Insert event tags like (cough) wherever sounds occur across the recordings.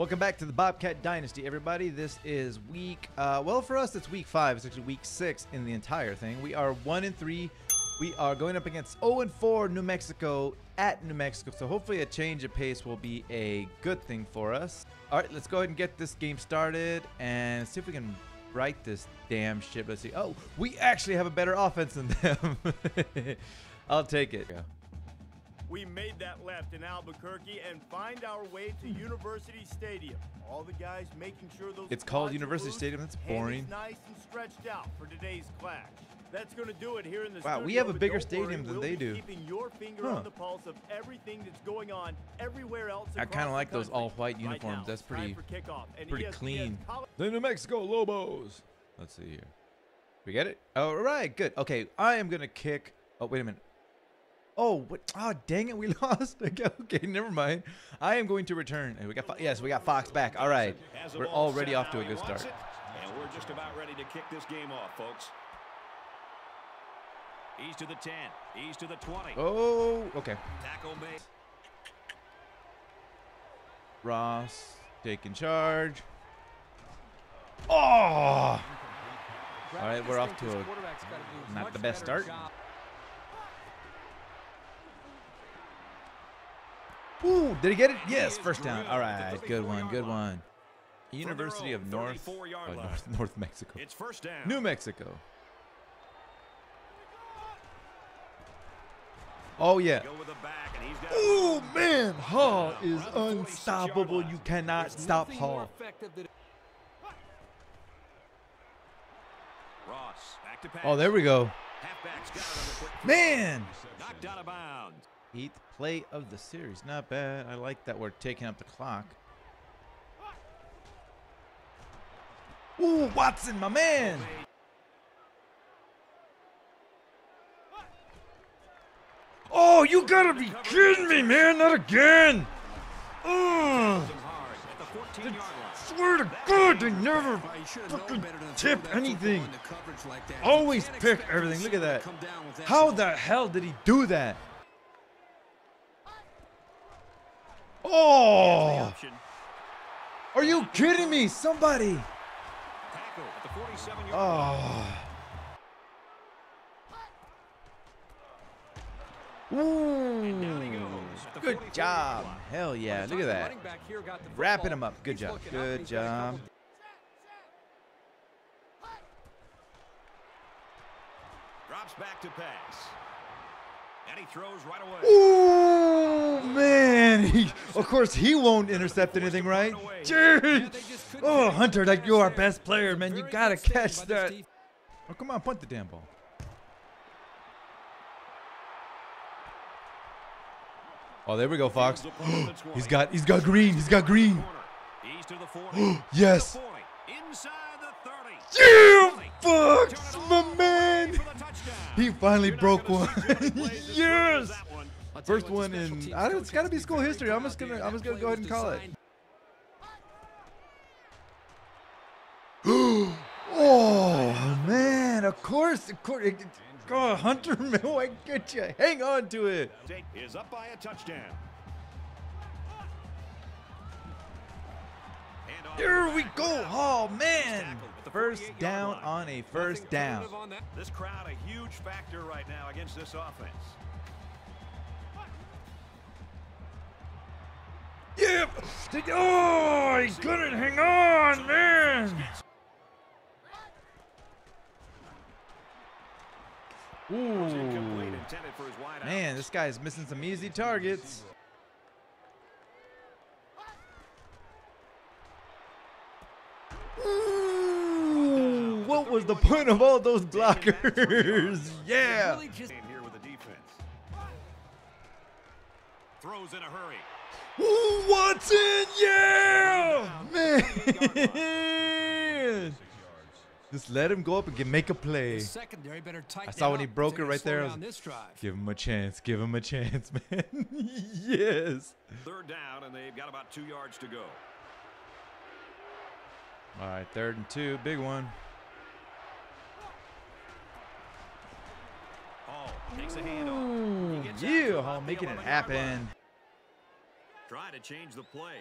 Welcome back to the Bobcat Dynasty, everybody. This is week, uh, well, for us, it's week five. It's actually week six in the entire thing. We are one and three. We are going up against 0 and 4 New Mexico at New Mexico. So hopefully a change of pace will be a good thing for us. All right, let's go ahead and get this game started and see if we can right this damn ship. Let's see. Oh, we actually have a better offense than them. (laughs) I'll take it. Yeah. We made that left in Albuquerque and find our way to hmm. University Stadium. All the guys making sure those It's called University loose Stadium. That's boring. it's nice and stretched out for today's clash. That's going to do it here in the Wow, we have a bigger stadium worry, than we'll they be do. Keeping your finger Huh. on the pulse of everything that's going on everywhere else. I kinda like those all-white Right uniforms. now, That's pretty- kickoff, Pretty ESPN's clean. college- The New Mexico Lobos. Let's see here. We get it? All right, good. Okay, I am going to kick. Oh, wait a minute. Oh, what? Oh, dang it, we (laughs) lost. Okay, okay, never mind. I am going to return. Hey, we got Fo- yes, we got Fox back. All right, we're already off to a good start. it, And we're just about ready to kick this game off, folks. He's to the 10. He's to the 20. Oh, okay. Tackle made. Ross taking charge. Oh! All right, we're off to a not the best start. Ooh, did he get it? Yes, first down. All right, good one, good one. University of North, oh, North, North Mexico, It's first down. New Mexico. Oh yeah. Go with the back, and he's got Oh man, Hall is Around the 46-yard unstoppable. You cannot stop Hall. Ross. Back to pass. Oh, there we go. Halfback's got it on the quick throw. Man, Knocked out of bounds. Eighth play of the series. Not bad. I like that we're taking up the clock. Ooh, Watson, my man. Oh, you gotta be kidding me, man! Not again! Ugh. Hard at the 14-yard line. Swear to God, they never fucking tip anything. Always pick everything. Look at that. How the hell did he do that? Oh, are you kidding me? Somebody. Tackle at the 47-yard line. Oh. Ooh. Good job. Hell yeah. Look at that. Wrapping him up. Good job. Good job. Drops back to pass. And he throws right away. Ooh, man. (laughs) He, of course, he won't intercept anything, right? Dude. Oh, Hunter, like you're our best player, man. You gotta catch that. Oh, come on, punt the damn ball. Oh, there we go, Fox. (gasps) he's got, he's got green. He's got green. He's to the 40. (gasps) Yes. To the 40. Inside the 30. Yeah, Fox, my man. For the touchdown. He finally broke one. see too many plays as yes. good as that one. First one in. I don't, it's got to be school history. I'm just gonna. I'm just gonna go ahead and call it. (gasps) oh man! Of course, of course. Oh, Hunter Mill, I get you. Hang on to it. Up by a touchdown. Here we go. Oh man! Tackled at the First down line. on a first down. This crowd a huge factor right now against this offense. Yeah. Oh, he couldn't hang on, man. Was Ooh. incomplete, intended for his wide Man, outs. this guy's missing some easy targets. Ooh, what was the point of all those blockers? (laughs) Yeah. In here with the defense. Throws in a hurry. Ooh, Watson, yeah, man. (laughs) Just let him go up and get, make a play. Secondary better tighten I saw when he broke it right there, I was- down. Give him a chance. Give him a chance, (laughs) man. yes. Third down, and they've got about two yards to go. All right, third and two, big one. Hall takes a handoff. Ooh, He gets out to yeah, about Hall making it happen. Trying to change the play.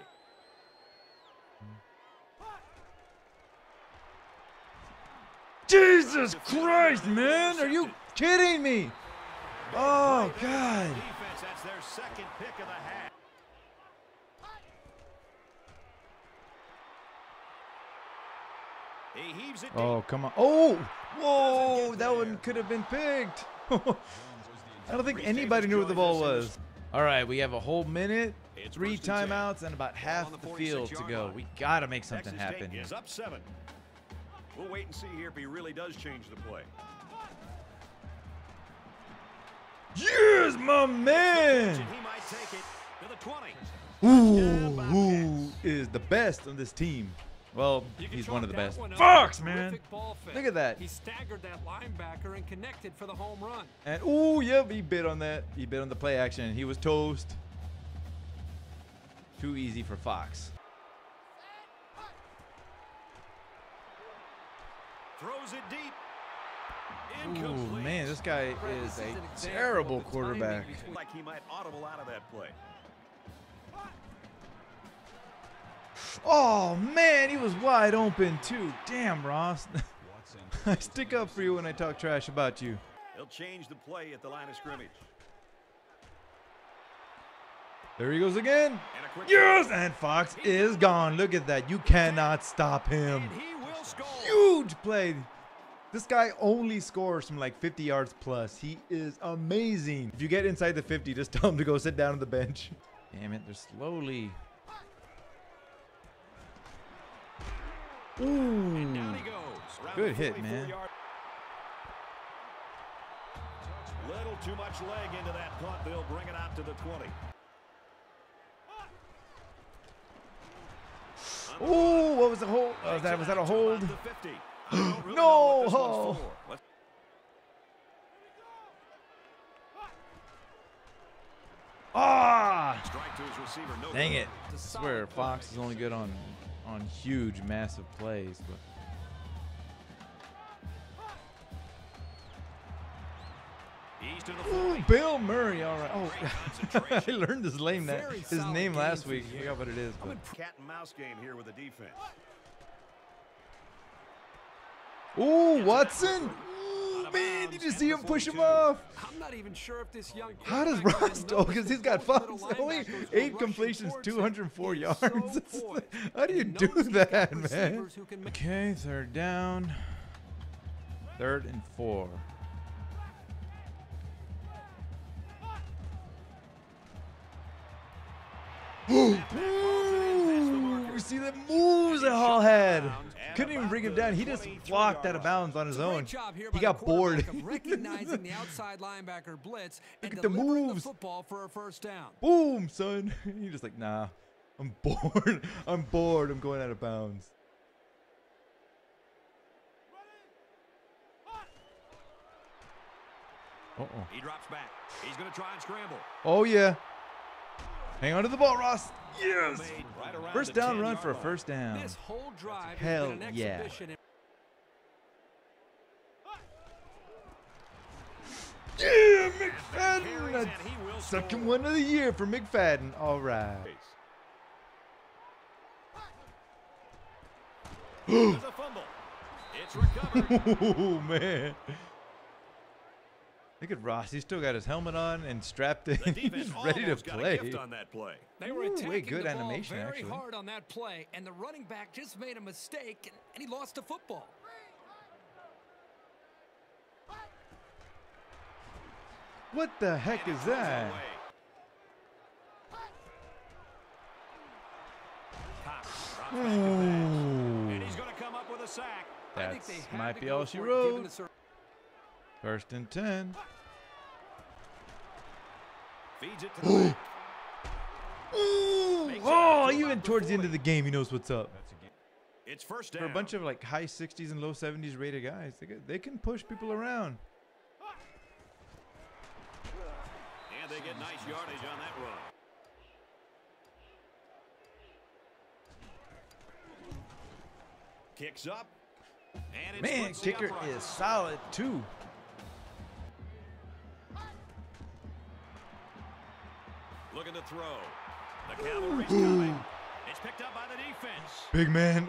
Jesus Christ, man! Are you kidding me? Oh God! That's their second pick of the half. He heaves it Oh come on! Oh, whoa! That one could have been picked. (laughs) I don't think anybody knew what the ball was. All right, we have a whole minute, It's three first and ten. timeouts, and about half the the field to go. We gotta make something happen. here. is up seven. We'll wait and see here if he really does change the play. Yes, my man! he might take it to the 20. Ooh, who is the best on this team? Well, he's one of the best. Fox, man! terrific ball fake. Look at that. He staggered that linebacker and connected for the home run. And ooh, yep, he bit on that. He bit on the play action. He was toast. Too easy for Fox. Throws it deep. Ooh, man, this guy is a terrible of the timing quarterback. Like he might audible out of that play. Oh man, he was wide open too. Damn, Ross. (laughs) I stick up for you when I talk trash about you. He'll change the play at the line of scrimmage. There he goes again. And Yes, and Fox is gone. Look at that. You cannot stop him. And he will score. Huge play. This guy only scores from like 50 yards plus. He is amazing. If you get inside the 50, just (laughs) tell him to go sit down on the bench. Damn it, they're slowly. Ooh. Down he goes. Good hit, man. Little too much leg into that punt. They'll bring it out to the 20. Ooh, what was the hold? Oh, was that, was that a hold? 50. (gasps) I don't really No! know what this one's for. Let's- Ah! Strike to his receiver. No Dang it. I swear Fox is only good on on huge, massive plays, but Ooh, Bill Murray, all right. Oh, I (laughs) learned his name that his name last week. I forgot what it is. But. Cat and mouse game here with the defense. Ooh, Watson! Ooh, man, did you see him push him off? I'm not even sure if this young How does quarterback Ross even know? Because he's got both Only (laughs) eight completions, 204 yards. so (laughs) It's poised. How do you do knows he's got that, man? receivers who can Okay, third down. Third and four. Ooh, you see the moves that Hall had. Couldn't even bring him down. He just walked out of bounds on his own. He got bored. recognizing the outside linebacker blitz (laughs) and at the delivering the moves. football for a first down. Boom, son. (laughs) He just like, nah. I'm (laughs) bored. I'm bored. I'm going out of bounds. Uh oh. He drops back. He's going to try and scramble. Oh yeah. Hang on to the ball, Ross. Yes. Made right around First down run for a first down. This whole drive Hell an yeah. Yeah, McFadden. and he will Second score. one of the year for McFadden. All right. There's a fumble. It's recovered. (laughs) Oh man. Look at Ross. He's still got his helmet on and strapped in. (laughs) He's ready to almost got a play. gift on that play. They were Ooh, attacking wait, good the ball animation, very actually. hard on that play, and the running back just made a mistake, and, and he lost the football. What the heck is he throws it that? away. Cox drops back to pass. And he's Ooh. going to come up with a sack. I That's might be all she for it, given wrote. First and ten. Feeds it to (gasps) the back. Ooh. Oh, even towards the end of the game, he knows what's up. It's first down. For a bunch of like high 60s and low 70s rated guys, they, get, they can push people around. And they get nice yardage on that run. Kicks up. Man, kicker is solid too. Looking to throw. The cavalry's coming. It's picked up by the defense. Big man.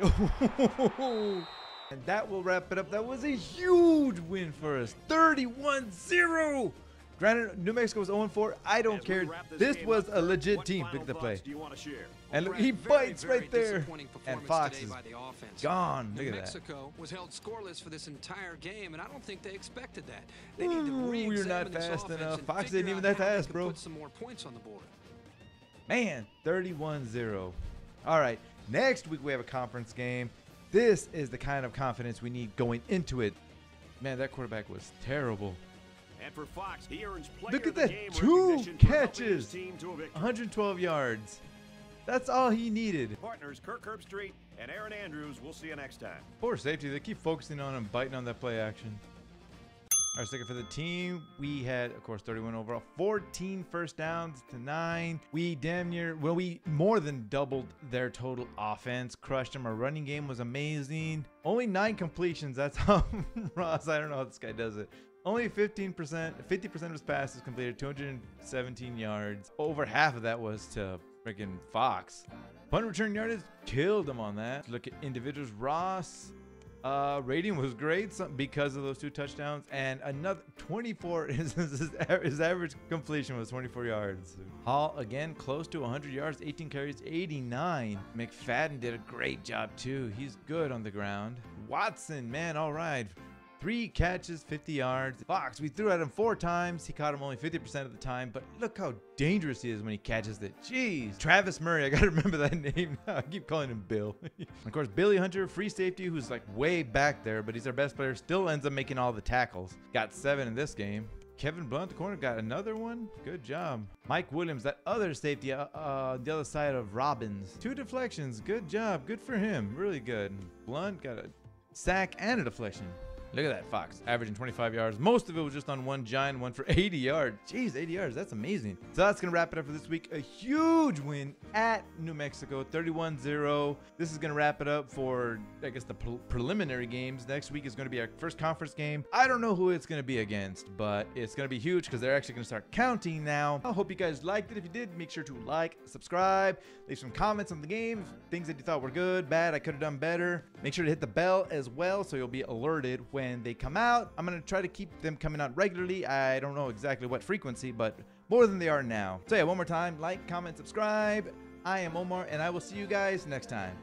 (laughs) and that will wrap it up. That was a huge win for us. 31 0. Granted, New Mexico was 0 4. I don't As care. this This was up, a legit team. final Look at the play. Do you want to share? And look, he bites very right there. And performance Fox is by the offense. gone. New Look at that. Mexico was held scoreless for this entire game, and I don't think they expected that. They need to Ooh, you're re-examine not this fast offense enough. Fox figure ain't even out that how fast, bro. Put some more points on the board. Man, 31 0. All right. Next week, we have a conference game. This is the kind of confidence we need going into it. Man, that quarterback was terrible. And for Fox, he earns player Look at of the that. game Two for helping his catches. team to a victory. 112 yards. That's all he needed. Partners Kirk Herbstreit and Erin Andrews. We'll see you next time. Poor safety. They keep focusing on him, biting on that play action. Our second for the team, we had, of course, 31 overall, 14 first downs to nine. We damn near, well, we more than doubled their total offense, crushed them. Our running game was amazing. Only nine completions. That's (laughs) how Ross. I don't know how this guy does it. Only 15%, 50% of his passes completed, 217 yards. Over half of that was to freaking Fox. Punt return yardage killed him on that. Look at individuals. Ross, uh, rating was great because of those two touchdowns, and another 24. (laughs) His, his, average completion was 24 yards. Hall again close to 100 yards, 18 carries, 89. McFadden did a great job too. He's good on the ground. Watson, man, all right. Three catches, 50 yards. Fox, we threw at him four times. He caught him only 50% of the time, but look how dangerous he is when he catches it. Jeez. Travis Murray, (laughs) I got to remember that name. I keep calling him Bill. (laughs) of course, Billy Hunter, free safety, who's like way back there, but he's our best player, still ends up making all the tackles. Got seven in this game. Kevin Blunt, the corner, got another one. Good job. Mike Williams, that other safety, uh, uh, the other side of Robbins. Two deflections. Good job. Good for him. Really good. Blunt got a sack and a deflection. Look at that Fox, averaging 25 yards. Most of it was just on one giant one for (laughs) 80 yards. Jeez, 80 yards, that's amazing. So that's gonna wrap it up for this week. A huge win at New Mexico, 31-0. This is gonna wrap it up for, I guess, the pre- preliminary games. Next week is gonna be our first conference game. I don't know who it's gonna be against, but it's gonna be huge because they're actually gonna start counting now. I hope you guys liked it. If you did, make sure to like, subscribe, leave some comments on the game, things that you thought were good, bad, I could have done better. Make sure to hit the bell as well so you'll be alerted when they come out. I'm going to try to keep them coming out regularly. I don't know exactly what frequency, but more than they are now. So yeah, one more time, like, comment, subscribe. I am Omar, and I will see you guys next time.